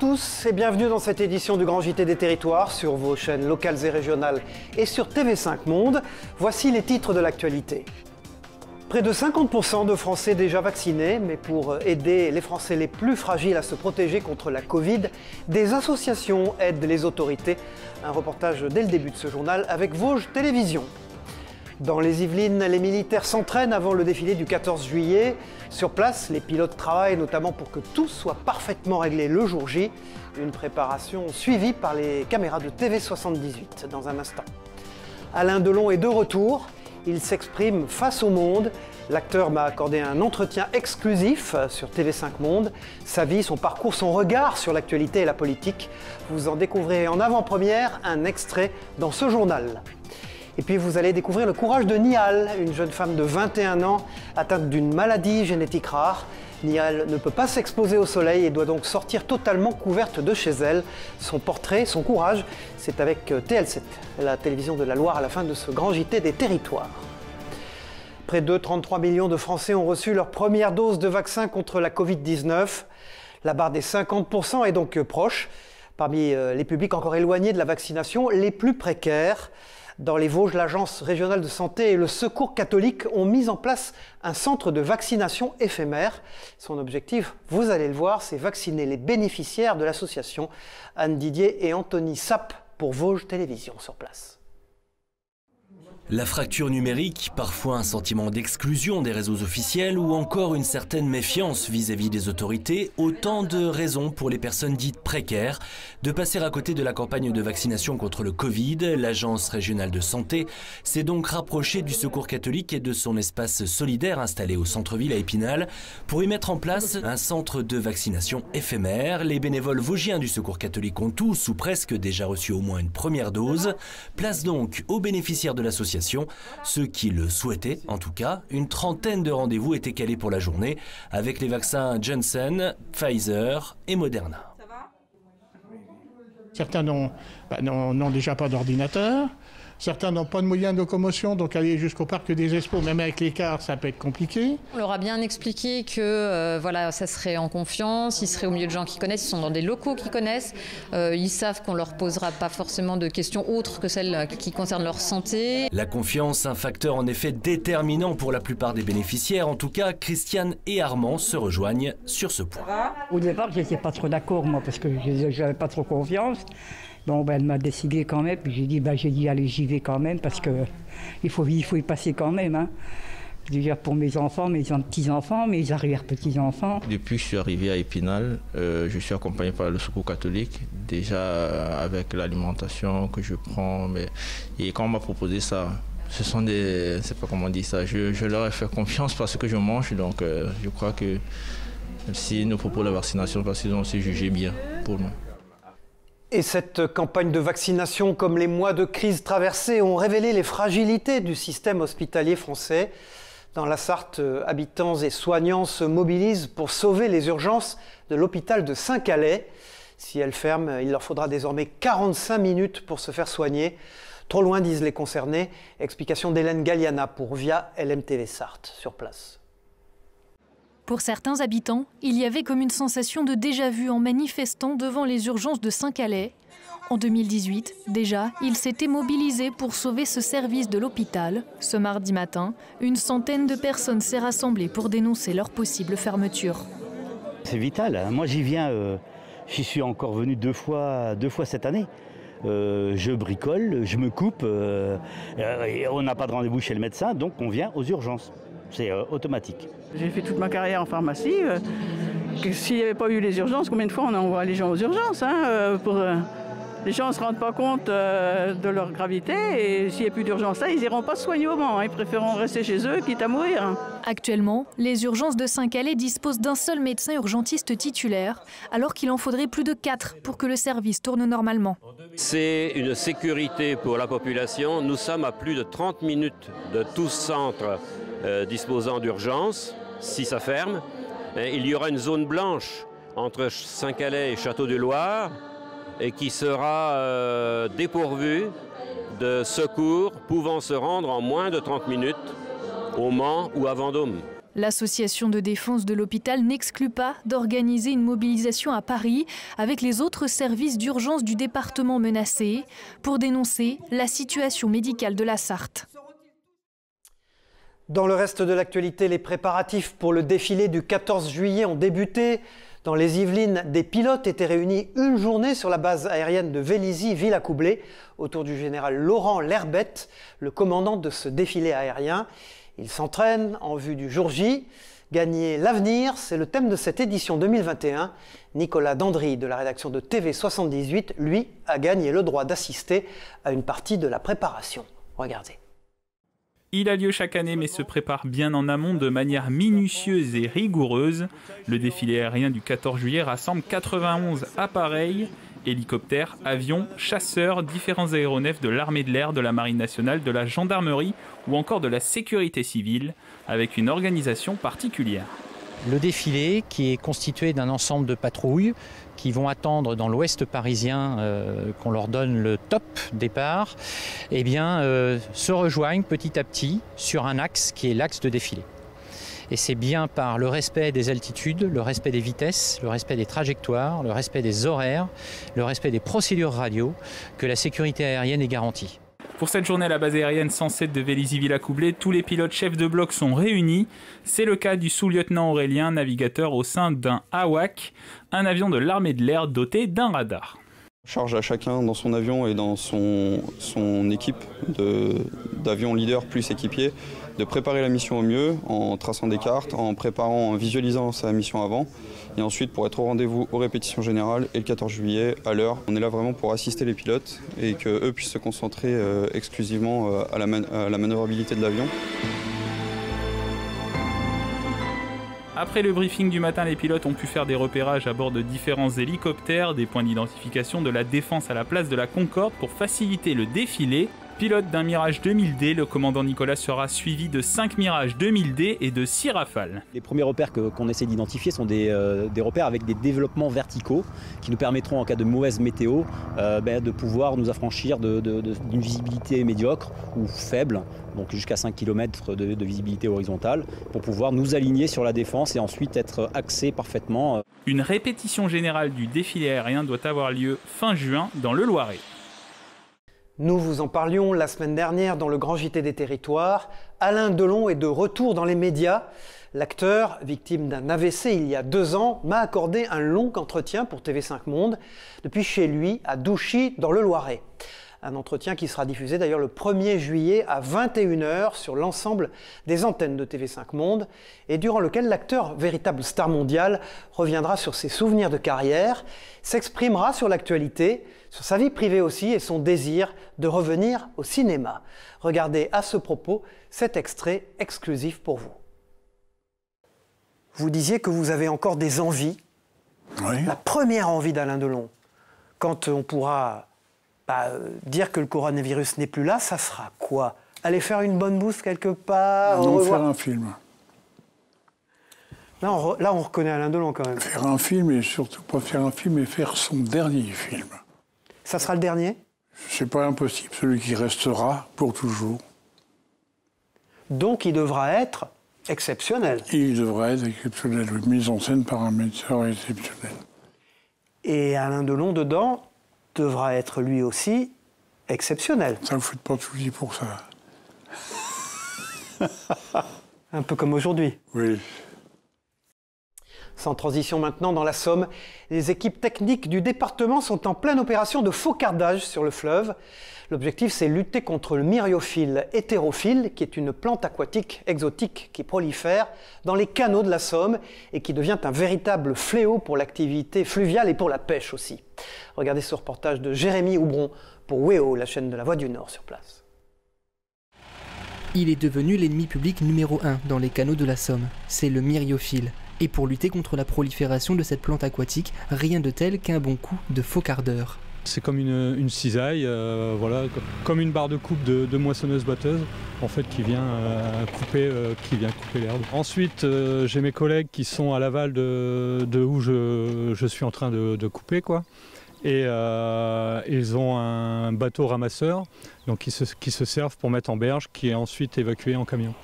Tous et bienvenue dans cette édition du Grand JT des Territoires sur vos chaînes locales et régionales et sur TV5 Monde. Voici les titres de l'actualité. Près de 50% de Français déjà vaccinés, mais pour aider les Français les plus fragiles à se protéger contre la Covid, des associations aident les autorités. Un reportage dès le début de ce journal avec Vosges Télévision. Dans les Yvelines, les militaires s'entraînent avant le défilé du 14 juillet. Sur place, les pilotes travaillent notamment pour que tout soit parfaitement réglé le jour J. Une préparation suivie par les caméras de TV78 dans un instant. Alain Delon est de retour. Il s'exprime face au monde. L'acteur m'a accordé un entretien exclusif sur TV5 Monde. Sa vie, son parcours, son regard sur l'actualité et la politique. Vous en découvrez en avant-première un extrait dans ce journal. Et puis vous allez découvrir le courage de Nial, une jeune femme de 21 ans atteinte d'une maladie génétique rare. Nial ne peut pas s'exposer au soleil et doit donc sortir totalement couverte de chez elle. Son portrait, son courage, c'est avec TL7, la télévision de la Loire, à la fin de ce grand JT des territoires. Près de 33 millions de Français ont reçu leur première dose de vaccin contre la Covid-19. La barre des 50% est donc proche. Parmi les publics encore éloignés de la vaccination, les plus précaires. Dans les Vosges, l'Agence régionale de santé et le Secours catholique ont mis en place un centre de vaccination éphémère. Son objectif, vous allez le voir, c'est vacciner les bénéficiaires de l'association Anne Didier et Anthony Sapp pour Vosges Télévision sur place. La fracture numérique, parfois un sentiment d'exclusion des réseaux officiels ou encore une certaine méfiance vis-à-vis des autorités, autant de raisons pour les personnes dites précaires de passer à côté de la campagne de vaccination contre le Covid. L'Agence régionale de santé s'est donc rapprochée du Secours catholique et de son espace solidaire installé au centre-ville à Épinal pour y mettre en place un centre de vaccination éphémère. Les bénévoles vosgiens du Secours catholique ont tous ou presque déjà reçu au moins une première dose. Place donc aux bénéficiaires de l'association ceux qui le souhaitaient, en tout cas, une trentaine de rendez-vous étaient calés pour la journée avec les vaccins Janssen, Pfizer et Moderna. Certains n'ont bah, déjà pas d'ordinateur. Certains n'ont pas de moyens de locomotion, donc aller jusqu'au parc des Expos, même avec les cars, ça peut être compliqué. On leur a bien expliqué que euh, voilà, ça serait en confiance, ils seraient au milieu de gens qui connaissent, ils sont dans des locaux qui connaissent, euh, ils savent qu'on leur posera pas forcément de questions autres que celles qui concernent leur santé. La confiance, un facteur en effet déterminant pour la plupart des bénéficiaires. En tout cas, Christiane et Armand se rejoignent sur ce point. Au départ, je n'étais pas trop d'accord, moi, parce que je n'avais pas trop confiance. Bon, ben, elle m'a décidé quand même, puis j'ai dit, ben, j'ai dit, allez, j'y vais quand même, parce que il faut, il faut y passer quand même. Hein. Déjà pour mes enfants, mes petits-enfants, mes arrière-petits-enfants. Depuis que je suis arrivé à Épinal, euh, je suis accompagné par le Secours catholique, déjà avec l'alimentation que je prends. Mais... Et quand on m'a proposé ça, ce sont des. Je sais pas comment on dit ça, je, leur ai fait confiance parce que je mange, donc euh, je crois que s'ils nous proposent la vaccination, parce qu'ils ont aussi jugé bien pour nous. Et cette campagne de vaccination, comme les mois de crise traversés, ont révélé les fragilités du système hospitalier français. Dans la Sarthe, habitants et soignants se mobilisent pour sauver les urgences de l'hôpital de Saint-Calais. Si elle ferme, il leur faudra désormais 45 minutes pour se faire soigner. Trop loin, disent les concernés. Explication d'Hélène Galliana pour Via LMTV Sarthe sur place. Pour certains habitants, il y avait comme une sensation de déjà-vu en manifestant devant les urgences de Saint-Calais. En 2018, déjà, ils s'étaient mobilisés pour sauver ce service de l'hôpital. Ce mardi matin, une centaine de personnes s'est rassemblée pour dénoncer leur possible fermeture. C'est vital. Hein. Moi, j'y viens. Euh, j'y suis encore venu deux fois, cette année. Euh, je bricole, je me coupe. Euh, on n'a pas de rendez-vous chez le médecin, donc on vient aux urgences. C'est automatique. J'ai fait toute ma carrière en pharmacie. Euh, s'il n'y avait pas eu les urgences, combien de fois on envoie les gens aux urgences hein, euh, pour, euh, Les gens ne se rendent pas compte de leur gravité et s'il n'y a plus d'urgence là, ils n'iront pas soigner au Mans. Hein. Ils préféreront rester chez eux quitte à mourir. Actuellement, les urgences de Saint-Calais disposent d'un seul médecin urgentiste titulaire, alors qu'il en faudrait plus de quatre pour que le service tourne normalement. C'est une sécurité pour la population. Nous sommes à plus de 30 minutes de tout centre disposant d'urgence si ça ferme. Il y aura une zone blanche entre Saint-Calais et Château-du-Loir et qui sera euh, dépourvue de secours pouvant se rendre en moins de 30 minutes au Mans ou à Vendôme. L'association de défense de l'hôpital n'exclut pas d'organiser une mobilisation à Paris avec les autres services d'urgence du département menacés pour dénoncer la situation médicale de la Sarthe. Dans le reste de l'actualité, les préparatifs pour le défilé du 14 juillet ont débuté. Dans les Yvelines, des pilotes étaient réunis une journée sur la base aérienne de Vélizy, Villacoublay, autour du général Laurent Lerbette, le commandant de ce défilé aérien. Ils s'entraînent en vue du jour J. Gagner l'avenir, c'est le thème de cette édition 2021. Nicolas Dandry de la rédaction de TV78, lui, a gagné le droit d'assister à une partie de la préparation. Regardez. Il a lieu chaque année mais se prépare bien en amont de manière minutieuse et rigoureuse. Le défilé aérien du 14 juillet rassemble 91 appareils hélicoptères, avions, chasseurs, différents aéronefs de l'armée de l'air, de la marine nationale, de la gendarmerie ou encore de la sécurité civile, avec une organisation particulière. Le défilé, qui est constitué d'un ensemble de patrouilles qui vont attendre dans l'ouest parisien euh, qu'on leur donne le top départ, eh euh, se rejoignent petit à petit sur un axe qui est l'axe de défilé. Et c'est bien par le respect des altitudes, le respect des vitesses, le respect des trajectoires, le respect des horaires, le respect des procédures radio que la sécurité aérienne est garantie. Pour cette journée à la base aérienne 107 de Vélizy-Villacoublay, tous les pilotes chefs de bloc sont réunis. C'est le cas du sous-lieutenant Aurélien, navigateur au sein d'un AWAC, un avion de l'armée de l'air doté d'un radar. Charge à chacun dans son avion et dans son, équipe d'avions leader plus équipiers de préparer la mission au mieux en traçant des cartes, en préparant, en visualisant sa mission avant. Et ensuite pour être au rendez-vous aux répétitions générales et le 14 juillet à l'heure. On est là vraiment pour assister les pilotes et qu'eux puissent se concentrer euh, exclusivement euh, à, la à la manœuvrabilité de l'avion. Après le briefing du matin, les pilotes ont pu faire des repérages à bord de différents hélicoptères, des points d'identification de la défense à la place de la Concorde pour faciliter le défilé Pilote d'un Mirage 2000D, le commandant Nicolas sera suivi de 5 Mirage 2000D et de 6 Rafales. Les premiers repères qu'on essaie d'identifier sont euh, des, repères avec des développements verticaux qui nous permettront en cas de mauvaise météo euh, ben, de pouvoir nous affranchir d'une visibilité médiocre ou faible, donc jusqu'à 5 km de, de visibilité horizontale, pour pouvoir nous aligner sur la défense et ensuite être axé parfaitement. Une répétition générale du défilé aérien doit avoir lieu fin juin dans le Loiret. Nous vous en parlions la semaine dernière dans le Grand JT des Territoires. Alain Delon est de retour dans les médias. L'acteur, victime d'un AVC il y a deux ans, m'a accordé un long entretien pour TV5 Monde, depuis chez lui à Douchy, dans le Loiret. Un entretien qui sera diffusé d'ailleurs le 1er juillet à 21h sur l'ensemble des antennes de TV5 Monde et durant lequel l'acteur, véritable star mondial, reviendra sur ses souvenirs de carrière, s'exprimera sur l'actualité, sur sa vie privée aussi et son désir de revenir au cinéma. Regardez à ce propos cet extrait exclusif pour vous. Vous disiez que vous avez encore des envies. La première envie d'Alain Delon, quand on pourra bah, euh, dire que le coronavirus n'est plus là, ça sera quoi? Aller faire une bonne bouffe quelque part Non, faire un film. Là on, là, on reconnaît Alain Delon quand même. Faire un film et surtout pas faire un film, mais faire son dernier film. Ça sera le dernier? C'est pas impossible, celui qui restera pour toujours. Donc il devra être exceptionnel. Il devra être exceptionnel, mise en scène par un metteur exceptionnel. Et Alain Delon dedans, devra être lui aussi exceptionnel. Ça ne fait pas de soucis pour ça. Un peu comme aujourd'hui. Oui. Sans transition maintenant dans la Somme, les équipes techniques du département sont en pleine opération de faucardage sur le fleuve. L'objectif, c'est lutter contre le myriophile hétérophile, qui est une plante aquatique exotique qui prolifère dans les canaux de la Somme et qui devient un véritable fléau pour l'activité fluviale et pour la pêche aussi. Regardez ce reportage de Jérémy Houbron pour WEO, la chaîne de la Voix du Nord sur place. Il est devenu l'ennemi public numéro 1 dans les canaux de la Somme. C'est le myriophile. Et pour lutter contre la prolifération de cette plante aquatique, rien de tel qu'un bon coup de faucardeur. C'est comme une, cisaille, euh, voilà, comme une barre de coupe de, moissonneuse-batteuse, en fait, qui vient euh, couper, euh, qui vient couper l'herbe. Ensuite, j'ai mes collègues qui sont à l'aval de, où je, suis en train de, couper, quoi. Et ils ont un bateau ramasseur, donc qui se, qui se servent pour mettre en berge, qui est ensuite évacué en camion.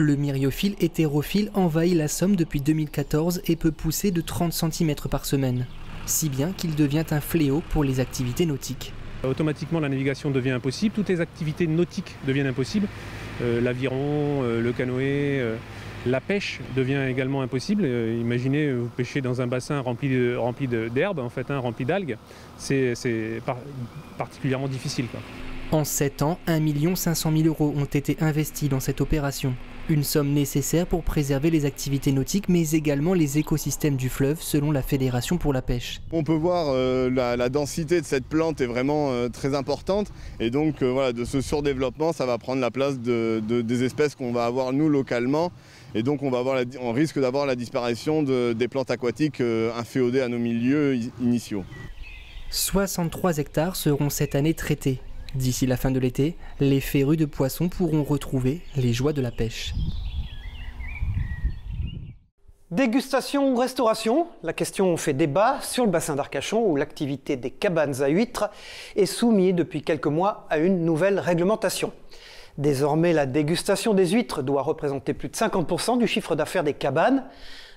Le myriophile hétérophile envahit la Somme depuis 2014 et peut pousser de 30 cm par semaine, si bien qu'il devient un fléau pour les activités nautiques. Automatiquement, la navigation devient impossible, toutes les activités nautiques deviennent impossibles. Euh, l'aviron, euh, le canoë, euh, la pêche devient également impossible. imaginez, vous pêchez dans un bassin rempli rempli en fait, hein, rempli d'algues. C'est particulièrement difficile. En 7 ans, 1 500 000 euros ont été investis dans cette opération. Une somme nécessaire pour préserver les activités nautiques, mais également les écosystèmes du fleuve, selon la Fédération pour la pêche. On peut voir euh, la, densité de cette plante est vraiment euh, très importante, et donc euh, voilà, de ce surdéveloppement, ça va prendre la place de, des espèces qu'on va avoir nous localement, et donc on, va avoir on risque d'avoir la disparition des plantes aquatiques inféodées à nos milieux initiaux. 63 hectares seront cette année traités. D'ici la fin de l'été, les férus de poissons pourront retrouver les joies de la pêche. Dégustation ou restauration La question fait débat sur le bassin d'Arcachon où l'activité des cabanes à huîtres est soumise depuis quelques mois à une nouvelle réglementation. Désormais, la dégustation des huîtres doit représenter plus de 50% du chiffre d'affaires des cabanes.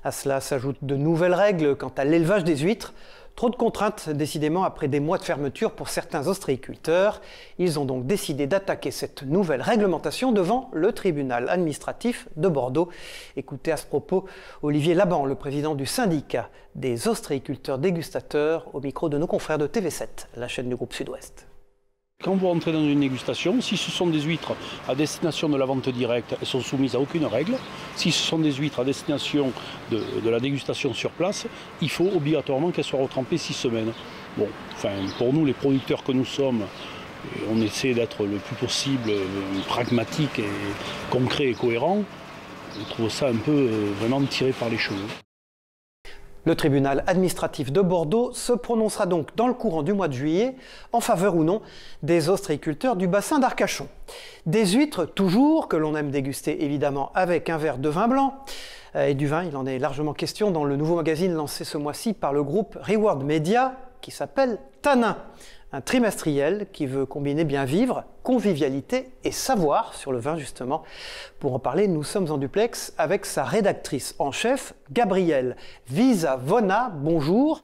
À cela s'ajoutent de nouvelles règles quant à l'élevage des huîtres. Trop de contraintes, décidément, après des mois de fermeture pour certains ostréiculteurs. Ils ont donc décidé d'attaquer cette nouvelle réglementation devant le tribunal administratif de Bordeaux. Écoutez à ce propos Olivier Laban, le président du syndicat des ostréiculteurs dégustateurs, au micro de nos confrères de TV7, la chaîne du groupe Sud-Ouest. Quand vous rentrez dans une dégustation, si ce sont des huîtres à destination de la vente directe, elles sont soumises à aucune règle. Si ce sont des huîtres à destination de, la dégustation sur place, il faut obligatoirement qu'elles soient retrempées six semaines. Bon, enfin, pour nous, les producteurs que nous sommes, on essaie d'être le plus possible euh, pragmatique et concret et cohérent. On trouve ça un peu euh, vraiment tiré par les cheveux. Le tribunal administratif de Bordeaux se prononcera donc dans le courant du mois de juillet en faveur ou non des ostréiculteurs du bassin d'Arcachon. Des huîtres, toujours, que l'on aime déguster évidemment avec un verre de vin blanc. Euh, et du vin, il en est largement question dans le nouveau magazine lancé ce mois-ci par le groupe Reward Media qui s'appelle Tanin un trimestriel qui veut combiner bien vivre, convivialité et savoir sur le vin justement. Pour en parler, nous sommes en duplex avec sa rédactrice en chef, Gabrielle Visavona. Bonjour.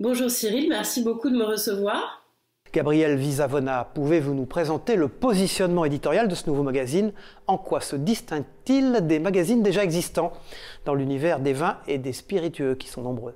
Bonjour Cyril, merci beaucoup de me recevoir. Gabrielle Visavona, pouvez-vous nous présenter le positionnement éditorial de ce nouveau magazine? En quoi se distingue-t-il des magazines déjà existants dans l'univers des vins et des spiritueux qui sont nombreux?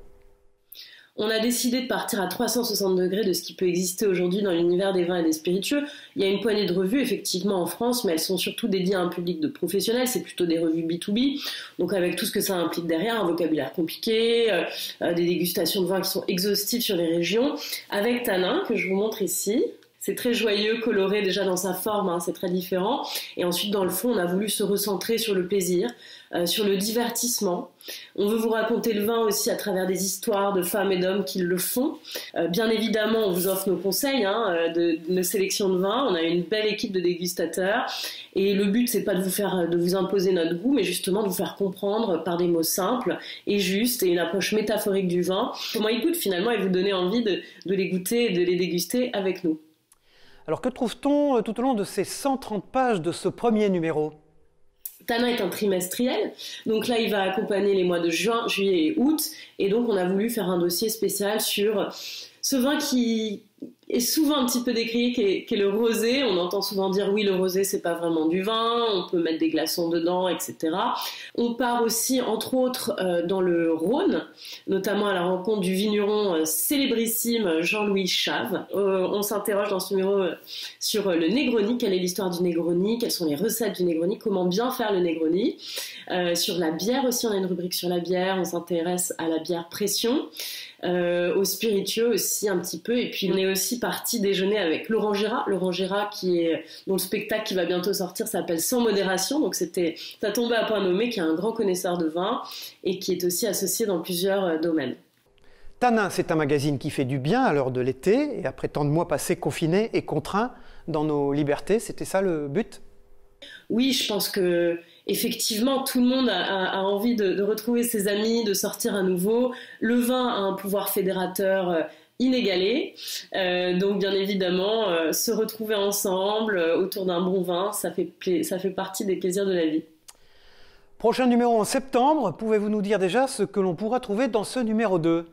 On a décidé de partir à 360 degrés de ce qui peut exister aujourd'hui dans l'univers des vins et des spiritueux. Il y a une poignée de revues effectivement en France, mais elles sont surtout dédiées à un public de professionnels. C'est plutôt des revues B2B, donc avec tout ce que ça implique derrière, un vocabulaire compliqué, euh, euh, des dégustations de vins qui sont exhaustives sur les régions. Avec Tanin, que je vous montre ici, c'est très joyeux, coloré déjà dans sa forme, hein, c'est très différent. Et ensuite, dans le fond, on a voulu se recentrer sur le plaisir, euh, sur le divertissement. On veut vous raconter le vin aussi à travers des histoires de femmes et d'hommes qui le font. Euh, bien évidemment, on vous offre nos conseils hein, euh, de, nos sélections de vins. On a une belle équipe de dégustateurs. Et le but, c'est pas de vous faire, de vous imposer notre goût, mais justement de vous faire comprendre par des mots simples et justes et une approche métaphorique du vin comment il goûte finalement et vous donner envie de, de les goûter et de les déguster avec nous. Alors que trouve-t-on tout au long de ces 130 pages de ce premier numéro? Tana est un trimestriel, donc là il va accompagner les mois de juin, juillet et août, et donc on a voulu faire un dossier spécial sur ce vin qui, est souvent un petit peu décrié, qui est, le rosé. On entend souvent dire oui, le rosé, c'est pas vraiment du vin, on peut mettre des glaçons dedans, etc. On part aussi, entre autres, euh, dans le Rhône, notamment à la rencontre du vigneron euh, célébrissime Jean-Louis Chave. Euh, on s'interroge dans ce numéro sur le Negroni, quelle est l'histoire du Negroni, quelles sont les recettes du Negroni, comment bien faire le Negroni? sur la bière aussi, on a une rubrique sur la bière, on s'intéresse à la bière pression. Euh, aux spiritueux aussi un petit peu. Et puis on est aussi parti déjeuner avec Laurent Gérard. Laurent Gérard qui est dont le spectacle qui va bientôt sortir s'appelle Sans modération. Donc c'était ça tombait à point nommé, qui est un grand connaisseur de vin et qui est aussi associé dans plusieurs euh, domaines. Tanin, c'est un magazine qui fait du bien à l'heure de l'été et après tant de mois passés confinés et contraints dans nos libertés. C'était ça le but? Oui, je pense que effectivement, tout le monde a, envie de, retrouver ses amis, de sortir à nouveau. Le vin a un pouvoir fédérateur euh, inégalé. Euh, donc, bien évidemment, euh, se retrouver ensemble autour d'un bon vin, ça fait, ça fait partie des plaisirs de la vie. Prochain numéro en septembre, pouvez-vous nous dire déjà ce que l'on pourra trouver dans ce numéro 2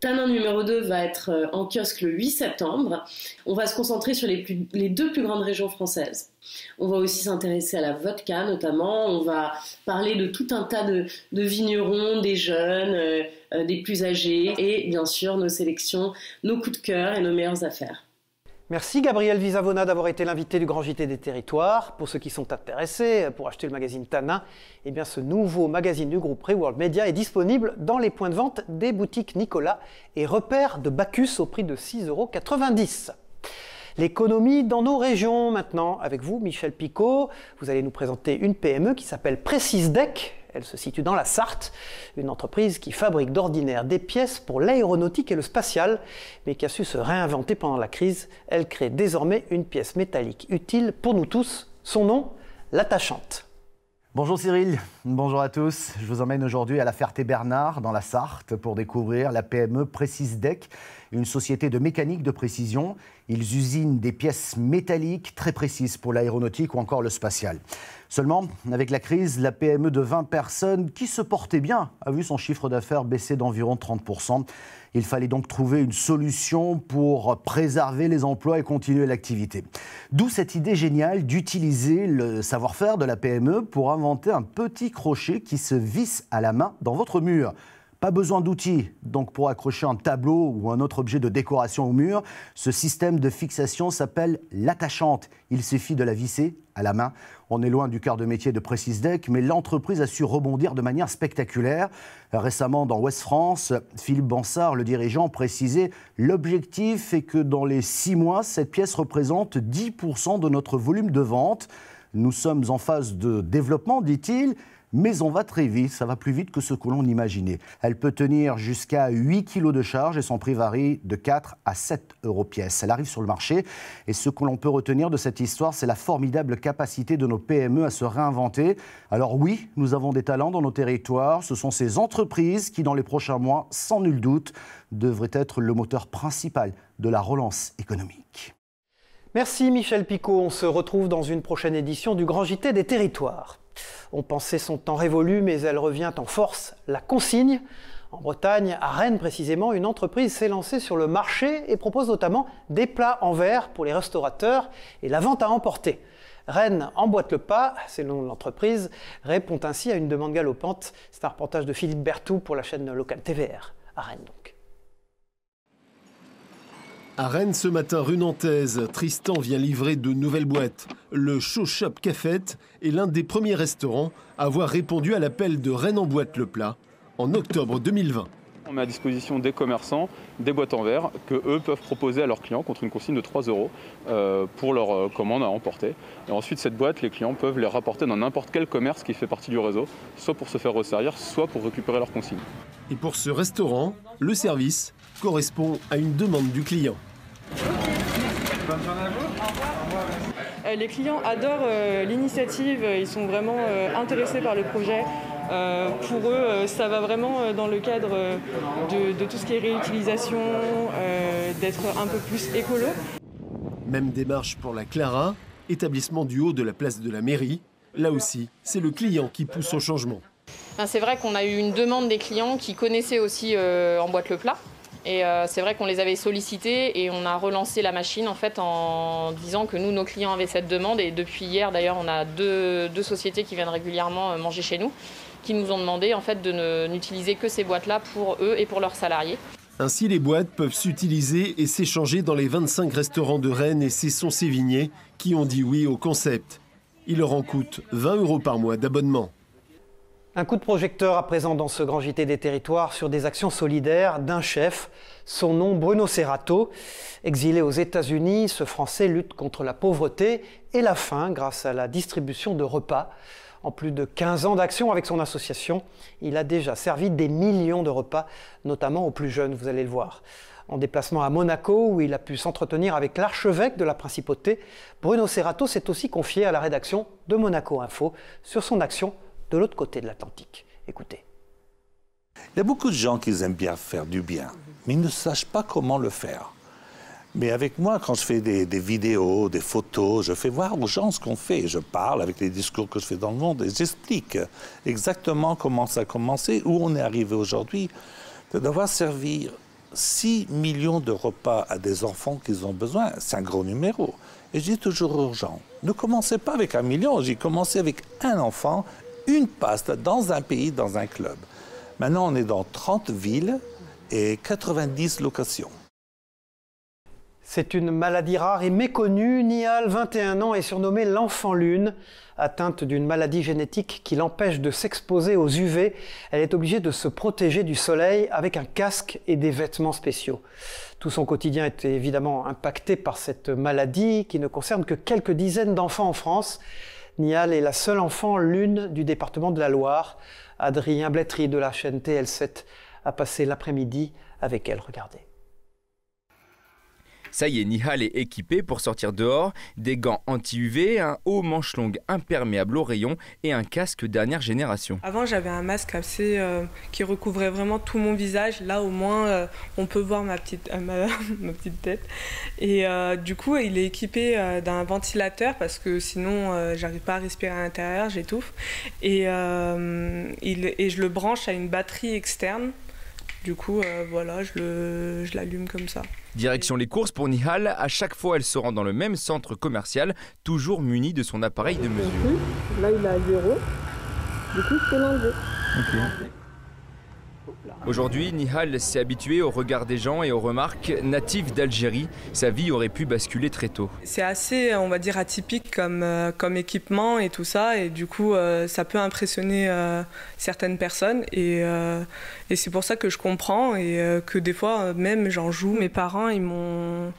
Tanin numéro 2 va être euh, en kiosque le 8 septembre. On va se concentrer sur les, deux plus grandes régions françaises. On va aussi s'intéresser à la vodka notamment. On va parler de tout un tas de, vignerons, des jeunes, euh, euh, des plus âgés et bien sûr nos sélections, nos coups de cœur et nos meilleures affaires. Merci Gabriel Visavona d'avoir été l'invité du Grand JT des Territoires. Pour ceux qui sont intéressés pour acheter le magazine Tana, eh bien ce nouveau magazine du groupe Reworld Media est disponible dans les points de vente des boutiques Nicolas et repères de Bacchus au prix de 6,90 euros. L'économie dans nos régions maintenant. Avec vous, Michel Picot, vous allez nous présenter une PME qui s'appelle Deck. Elle se situe dans la Sarthe, une entreprise qui fabrique d'ordinaire des pièces pour l'aéronautique et le spatial, mais qui a su se réinventer pendant la crise. Elle crée désormais une pièce métallique utile pour nous tous. Son nom, l'attachante. Bonjour Cyril, bonjour à tous. Je vous emmène aujourd'hui à la Ferté-Bernard, dans la Sarthe, pour découvrir la PME Précise Deck, une société de mécanique de précision. Ils usinent des pièces métalliques très précises pour l'aéronautique ou encore le spatial. Seulement, avec la crise, la PME de 20 personnes, qui se portait bien, a vu son chiffre d'affaires baisser d'environ 30%. Il fallait donc trouver une solution pour préserver les emplois et continuer l'activité. D'où cette idée géniale d'utiliser le savoir-faire de la PME pour inventer un petit crochet qui se visse à la main dans votre mur. Pas besoin d'outils, donc pour accrocher un tableau ou un autre objet de décoration au mur, ce système de fixation s'appelle l'attachante. Il suffit de la visser à la main. On est loin du quart de métier de Precis Deck, mais l'entreprise a su rebondir de manière spectaculaire. Récemment, dans Ouest France, Philippe Bansard, le dirigeant, précisait l'objectif est que dans les six mois, cette pièce représente 10% de notre volume de vente. Nous sommes en phase de développement, dit-il, mais on va très vite, ça va plus vite que ce que l'on imaginait. Elle peut tenir jusqu'à 8 kg de charge et son prix varie de 4 à 7 euros pièce. Elle arrive sur le marché et ce que l'on peut retenir de cette histoire, c'est la formidable capacité de nos PME à se réinventer. Alors oui, nous avons des talents dans nos territoires, ce sont ces entreprises qui, dans les prochains mois, sans nul doute, devraient être le moteur principal de la relance économique. Merci Michel Picot, on se retrouve dans une prochaine édition du Grand JT des territoires. On pensait son temps révolu, mais elle revient en force, la consigne. En Bretagne, à Rennes précisément, une entreprise s'est lancée sur le marché et propose notamment des plats en verre pour les restaurateurs et la vente à emporter. Rennes emboîte le pas, c'est le nom de l'entreprise, répond ainsi à une demande galopante. C'est un reportage de Philippe Bertou pour la chaîne locale TVR, à Rennes. À Rennes, ce matin, rue Nantaise, Tristan vient livrer de nouvelles boîtes. Le Show Shop Cafette est l'un des premiers restaurants à avoir répondu à l'appel de Rennes en boîte le plat en octobre 2020. On met à disposition des commerçants des boîtes en verre que eux peuvent proposer à leurs clients contre une consigne de 3 euros euh, pour leur euh, commande à emporter. Et ensuite, cette boîte, les clients peuvent les rapporter dans n'importe quel commerce qui fait partie du réseau, soit pour se faire resservir, soit pour récupérer leur consigne. Et pour ce restaurant, le service correspond à une demande du client. Euh, les clients adorent euh, l'initiative, ils sont vraiment euh, intéressés par le projet. pour eux, ça va vraiment dans le cadre de, tout ce qui est réutilisation, d'être un peu plus écolo. Même démarche pour la Clara, établissement du haut de la place de la mairie. Là aussi, c'est le client qui pousse au changement. C'est vrai qu'on a eu une demande des clients qui connaissaient aussi en boîte le plat. Et euh, c'est vrai qu'on les avait sollicités et on a relancé la machine en disant que nous, nos clients avaient cette demande. Et depuis hier, d'ailleurs, on a deux, sociétés qui viennent régulièrement euh, manger chez nous, qui nous ont demandé en fait de n'utiliser que ces boîtes-là pour eux et pour leurs salariés. Ainsi, les boîtes peuvent s'utiliser et s'échanger dans les 25 restaurants de Rennes et Cesson-Sévigné qui ont dit oui au concept. Il leur en coûte 20 euros par mois d'abonnement. Un coup de projecteur à présent dans ce grand JT des territoires sur des actions solidaires d'un chef, son nom Bruno Serrato. Exilé aux États-Unis, ce Français lutte contre la pauvreté et la faim grâce à la distribution de repas. En plus de 15 ans d'action avec son association, il a déjà servi des millions de repas, notamment aux plus jeunes, vous allez le voir. En déplacement à Monaco, où il a pu s'entretenir avec l'archevêque de la principauté, Bruno Serrato s'est aussi confié à la rédaction de Monaco Info sur son action de l'autre côté de l'Atlantique. Écoutez. Il y a beaucoup de gens qui aiment bien faire du bien, mais ils ne savent pas comment le faire. Mais avec moi, quand je fais des, vidéos, des photos, je fais voir aux gens ce qu'on fait. Je parle avec les discours que je fais dans le monde et j'explique exactement comment ça a commencé, où on est arrivé aujourd'hui. De devoir servir 6 millions de repas à des enfants qui ont besoin, c'est un gros numéro. Et je dis toujours aux gens, ne commencez pas avec un million, j'ai commencé avec un enfant, une paste dans un pays, dans un club. Maintenant, on est dans 30 villes et 90 locations. C'est une maladie rare et méconnue. Nial, 21 ans, est surnommée l'enfant lune. Atteinte d'une maladie génétique qui l'empêche de s'exposer aux UV, elle est obligée de se protéger du soleil avec un casque et des vêtements spéciaux. Tout son quotidien est évidemment impacté par cette maladie qui ne concerne que quelques dizaines d'enfants en France. Nial est la seule enfant lune du département de la Loire. Adrien Blétry de la chaîne TL7 a passé l'après-midi avec elle. Regardez. Ça y est, Nihal est équipé pour sortir dehors, des gants anti-UV, un haut manche longue imperméable aux rayons et un casque dernière génération. Avant, j'avais un masque assez euh, qui recouvrait vraiment tout mon visage. Là, au moins, euh, on peut voir ma petite, euh, ma, petite tête. Et du coup, il est équipé d'un ventilateur parce que sinon, j'arrive pas à respirer à l'intérieur, j'étouffe. Et, je le branche à une batterie externe du coup, voilà, je l'allume comme ça. Direction les courses pour Nihal. À chaque fois, elle se rend dans le même centre commercial, toujours muni de son appareil de mesure. Là, il a zéro. Du coup, je peux l'enlever. Aujourd'hui, Nihal s'est habitué au regard des gens et aux remarques. natives d'Algérie, sa vie aurait pu basculer très tôt. C'est assez, on va dire, atypique comme, euh, équipement et tout ça. Et du coup, euh, ça peut impressionner euh, certaines personnes. Et, c'est pour ça que je comprends et que des fois, même j'en joue. Mes parents, ils m'ont.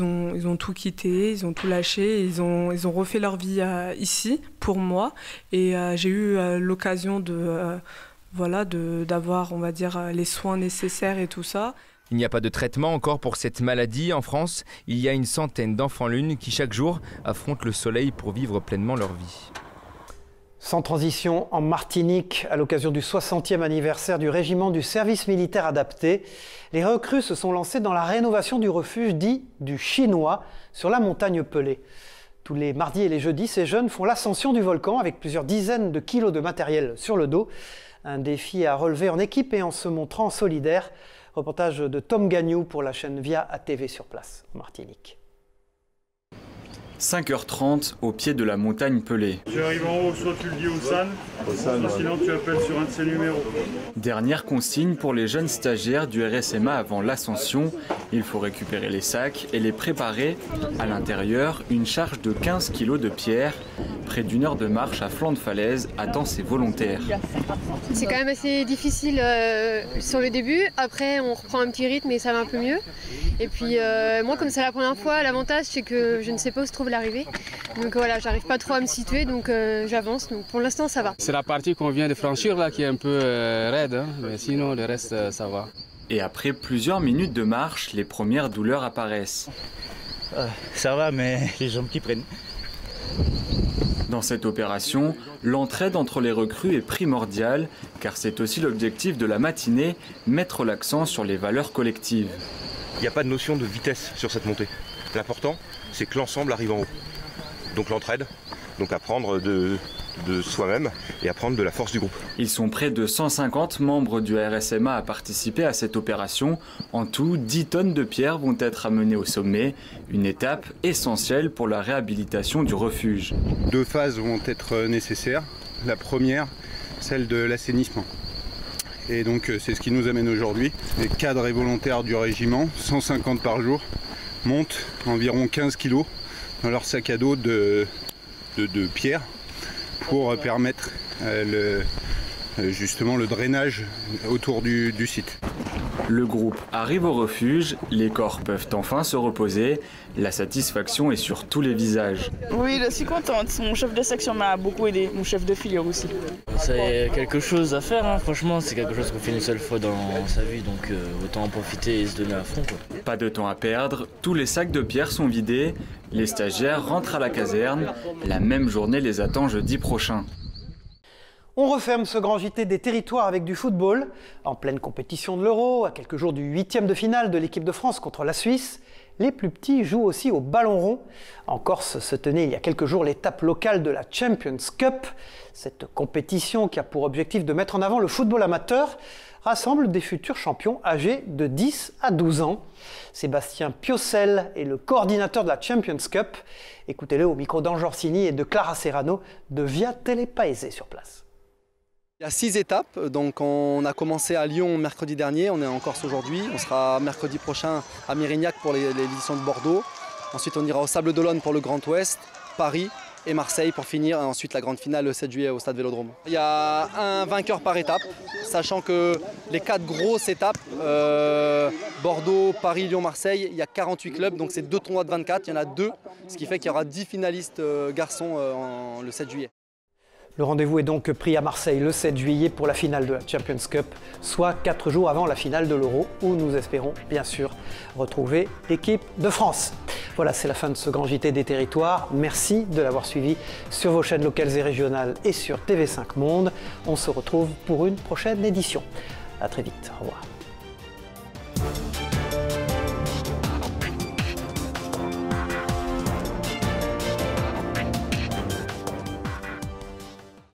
Ont, ils ont tout quitté, ils ont tout lâché, ils ont, ils ont refait leur vie ici pour moi. Et j'ai eu l'occasion de voilà, d'avoir, on va dire, les soins nécessaires et tout ça. Il n'y a pas de traitement encore pour cette maladie en France. Il y a une centaine d'enfants lunes qui chaque jour affrontent le soleil pour vivre pleinement leur vie. Sans transition, en Martinique, à l'occasion du 60e anniversaire du régiment du service militaire adapté, les recrues se sont lancées dans la rénovation du refuge dit du Chinois sur la montagne Pelée. Tous les mardis et les jeudis, ces jeunes font l'ascension du volcan avec plusieurs dizaines de kilos de matériel sur le dos. Un défi à relever en équipe et en se montrant solidaire. Reportage de Tom Gagnou pour la chaîne Via ATV sur place, Martinique. 5h30 au pied de la montagne Pelée. Tu arrives en haut, soit tu le dis au SAN, sinon tu appelles sur un de ses numéros. Dernière consigne pour les jeunes stagiaires du RSMA avant l'ascension, il faut récupérer les sacs et les préparer. À l'intérieur, une charge de 15 kg de pierre. Près d'une heure de marche à flanc de falaise attend ses volontaires. C'est quand même assez difficile euh, sur le début. Après, on reprend un petit rythme et ça va un peu mieux. Et puis, euh, moi, comme c'est la première fois, l'avantage, c'est que je ne sais pas où se trouve l'arrivée. Donc voilà, j'arrive pas trop à me situer, donc euh, j'avance. Donc pour l'instant, ça va. C'est la partie qu'on vient de franchir là qui est un peu euh, raide, hein. mais sinon le reste, euh, ça va. Et après plusieurs minutes de marche, les premières douleurs apparaissent. ça va, mais les jambes qui prennent. Dans cette opération, l'entraide entre les recrues est primordiale, car c'est aussi l'objectif de la matinée, mettre l'accent sur les valeurs collectives. Il n'y a pas de notion de vitesse sur cette montée. L'important, c'est que l'ensemble arrive en haut. Donc l'entraide, donc apprendre de, de soi-même et apprendre de la force du groupe. Ils sont près de 150 membres du RSMA à participer à cette opération. En tout, 10 tonnes de pierres vont être amenées au sommet, une étape essentielle pour la réhabilitation du refuge. Deux phases vont être nécessaires. La première, celle de l'assainissement. Et donc c'est ce qui nous amène aujourd'hui. Les cadres et volontaires du régiment, 150 par jour, montent environ 15 kg dans leur sac à dos de, de, pierre pour permettre euh, le, justement le drainage autour du site. Le groupe arrive au refuge, les corps peuvent enfin se reposer, la satisfaction est sur tous les visages. Oui, je suis contente, mon chef de section m'a beaucoup aidé, mon chef de filière aussi. C'est quelque chose à faire, hein. franchement, c'est quelque chose qu'on fait une seule fois dans sa vie, donc euh, autant en profiter et se donner à fond. Pas de temps à perdre, tous les sacs de pierre sont vidés, les stagiaires rentrent à la caserne, la même journée les attend jeudi prochain. On referme ce grand JT des territoires avec du football, en pleine compétition de l'Euro, à quelques jours du huitième de finale de l'équipe de France contre la Suisse. Les plus petits jouent aussi au ballon rond. En Corse se tenait il y a quelques jours l'étape locale de la Champions Cup. Cette compétition qui a pour objectif de mettre en avant le football amateur rassemble des futurs champions âgés de 10 à 12 ans. Sébastien Piocel est le coordinateur de la Champions Cup. Écoutez-le au micro d'Ange et de Clara Serrano de Via Télépaésé sur place. Il y a six étapes, donc on a commencé à Lyon mercredi dernier, on est en Corse aujourd'hui, on sera mercredi prochain à Mérignac pour l'édition de Bordeaux. Ensuite on ira au Sable d'Olonne pour le Grand Ouest, Paris et Marseille pour finir ensuite la grande finale le 7 juillet au Stade Vélodrome. Il y a un vainqueur par étape, sachant que les quatre grosses étapes, euh, Bordeaux, Paris, Lyon, Marseille, il y a 48 clubs, donc c'est deux tournois de 24, il y en a deux, ce qui fait qu'il y aura 10 finalistes euh, garçons euh, le 7 juillet. Le rendez-vous est donc pris à Marseille le 7 juillet pour la finale de la Champions Cup, soit 4 jours avant la finale de l'Euro, où nous espérons bien sûr retrouver l'équipe de France. Voilà, c'est la fin de ce grand JT des territoires. Merci de l'avoir suivi sur vos chaînes locales et régionales et sur TV5 Monde. On se retrouve pour une prochaine édition. A très vite. Au revoir.